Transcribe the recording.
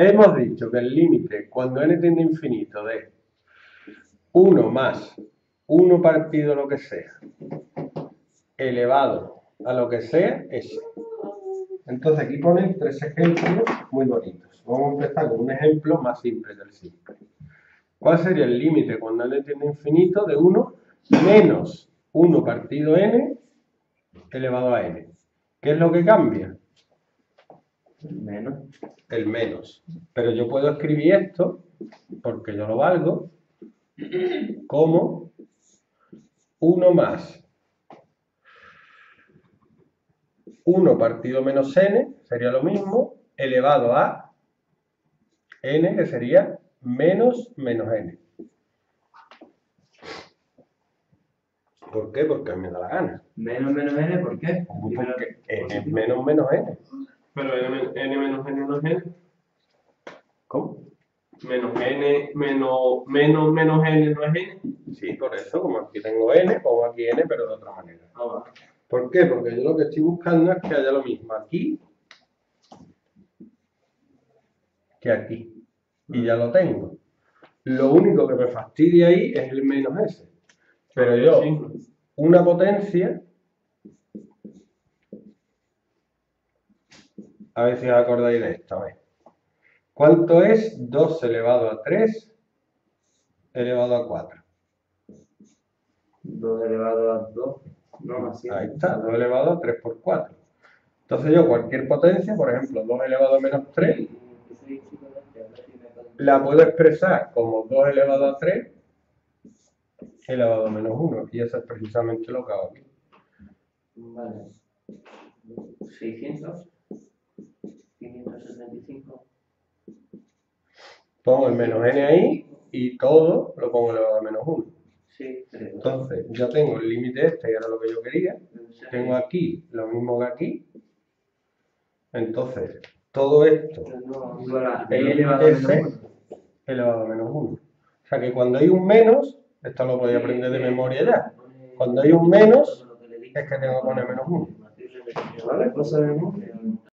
Hemos dicho que el límite cuando n tiende a infinito de 1 más 1 partido lo que sea elevado a lo que sea es. Entonces aquí ponen tres ejemplos muy bonitos. Vamos a empezar con un ejemplo más simple del simple. ¿Cuál sería el límite cuando n tiende a infinito de 1 menos 1 partido n elevado a n? ¿Qué es lo que cambia? Menos. El menos. Pero yo puedo escribir esto, porque yo lo valgo, como 1 más 1 partido menos n, sería lo mismo, elevado a n, que sería menos menos n. ¿Por qué? Porque a mí me da la gana. Menos menos n, ¿por qué? Porque n es menos menos n. Pero n, n menos n no es n. ¿Cómo? Menos n, menos, menos, menos n no es n. Sí, por eso, como aquí tengo n, pongo aquí n, pero de otra manera. Ah, va. ¿Por qué? Porque yo lo que estoy buscando es que haya lo mismo aquí que aquí. Y ya lo tengo. Lo único que me fastidia ahí es el menos s. Pero yo, una potencia, a ver si os acordáis de esto, a ver. ¿Cuánto es 2 elevado a 3 elevado a 4? 2 elevado a 2. No, así. Ahí está, 2 elevado a 3 por 4. Entonces yo cualquier potencia, por ejemplo 2 elevado a menos 3, la puedo expresar como 2 elevado a 3 elevado a menos 1. Y eso es precisamente lo que hago aquí. Vale. 600. 565. Pongo el menos n ahí y todo lo pongo elevado a menos 1. Sí, creo. Entonces ya tengo el límite este, que era lo que yo quería. Tengo aquí lo mismo que aquí. Entonces, todo esto No, elevado a menos 1. elevado a menos 1. O sea que cuando hay un menos, esto lo podía aprender de memoria ya. Cuando hay un menos, es que tengo que poner menos 1. Vale.